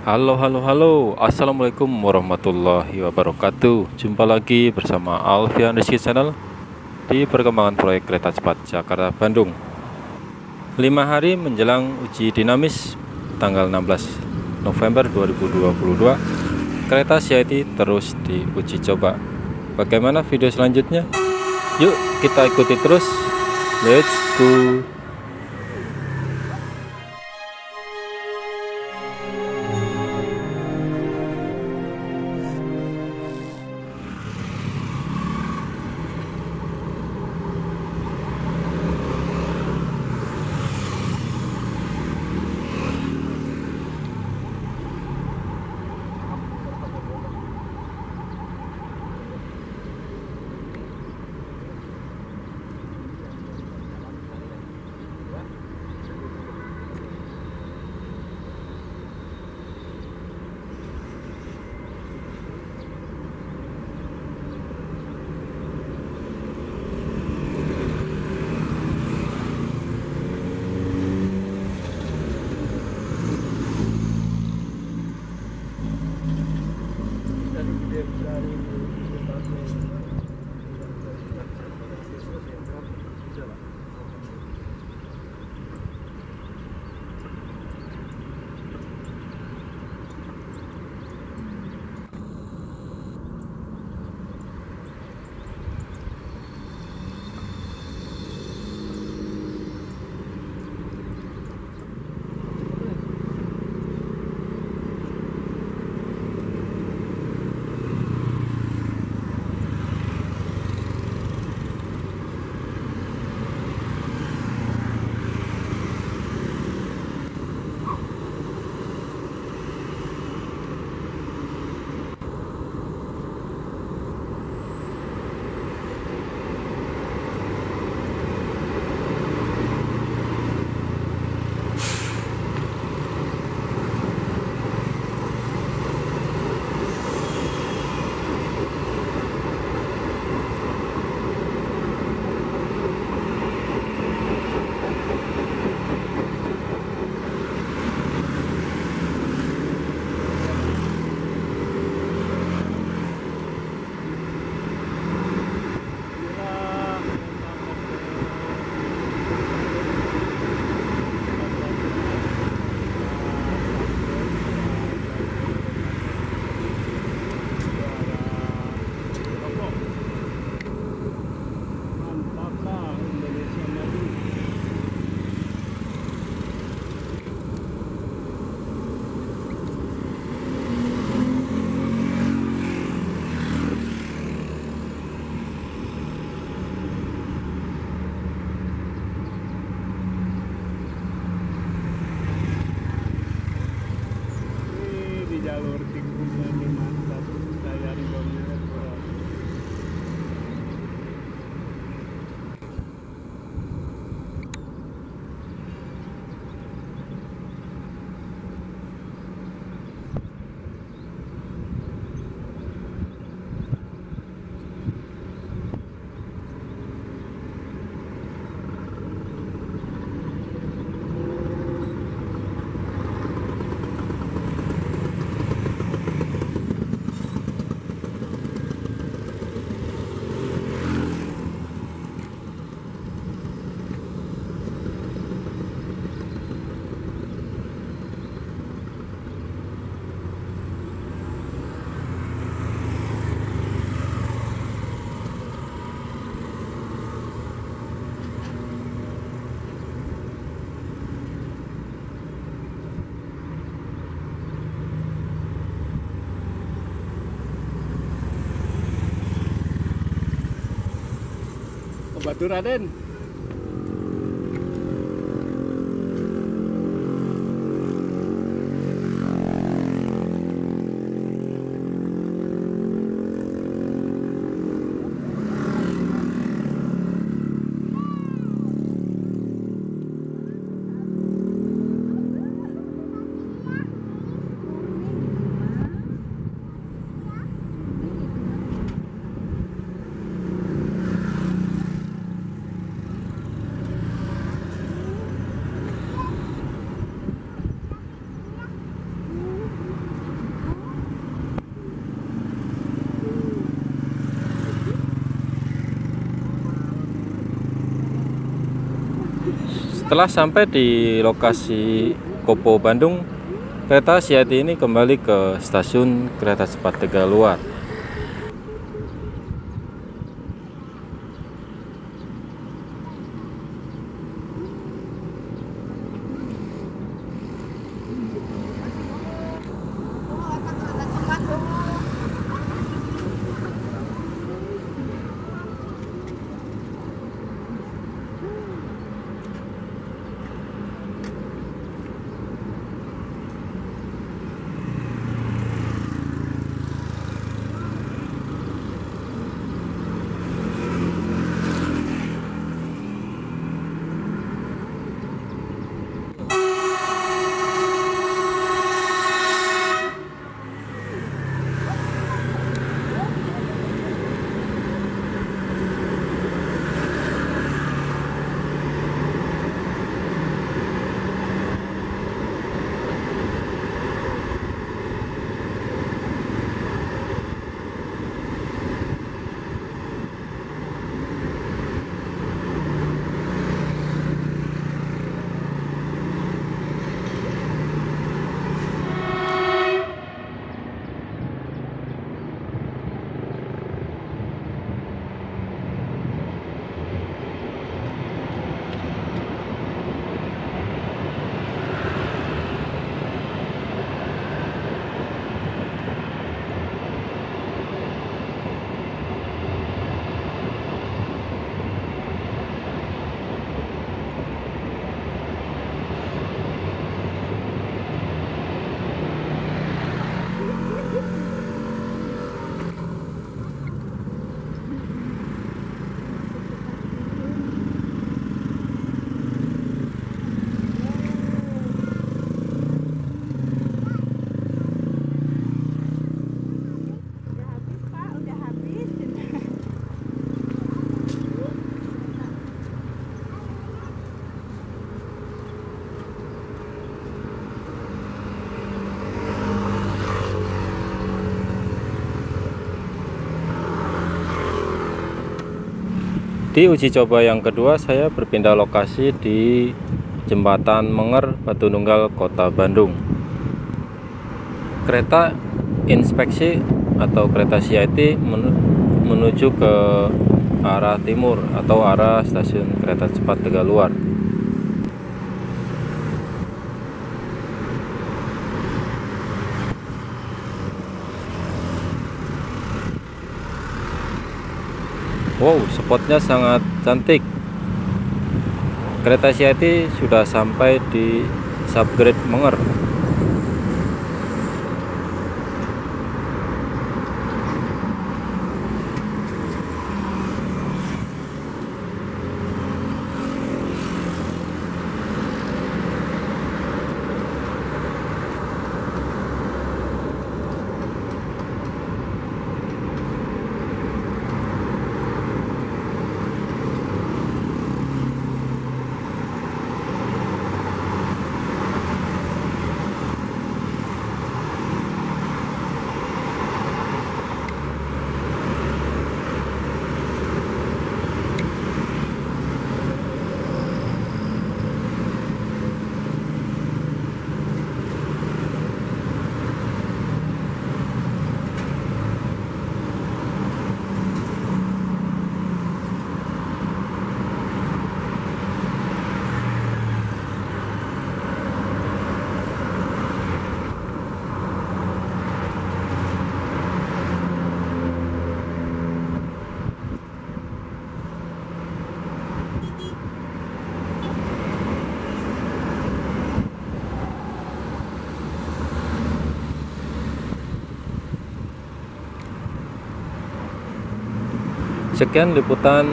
Halo halo halo. Assalamualaikum warahmatullahi wabarakatuh. Jumpa lagi bersama Alfian Rizky Channel Di perkembangan proyek kereta cepat Jakarta Bandung. 5 hari menjelang uji dinamis Tanggal 16 November 2022 Kereta CIT terus diuji coba. Bagaimana video selanjutnya? Yuk kita ikuti terus. Let's go di Batu Raden Setelah sampai di lokasi Kopo Bandung, kereta Siati ini kembali ke stasiun kereta cepat Tegaluar. Di uji coba yang kedua, saya berpindah lokasi di Jembatan Menger, Batu Nunggal, Kota Bandung. Kereta inspeksi atau kereta CIT men- menuju ke arah timur atau arah stasiun kereta cepat Tegaluar. Wow, spotnya sangat cantik. Kereta CIT sudah sampai di subgrade Menger. Sekian liputan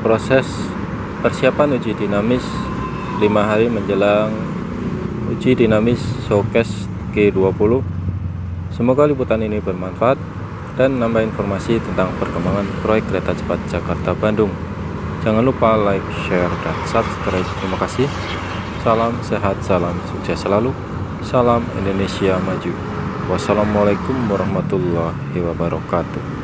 proses persiapan uji dinamis 5 hari menjelang uji dinamis showcase G20. Semoga liputan ini bermanfaat dan nambah informasi tentang perkembangan proyek kereta cepat Jakarta Bandung. Jangan lupa like, share, dan subscribe. Terima kasih. Salam sehat, salam sukses selalu. Salam Indonesia maju. Wassalamualaikum warahmatullahi wabarakatuh.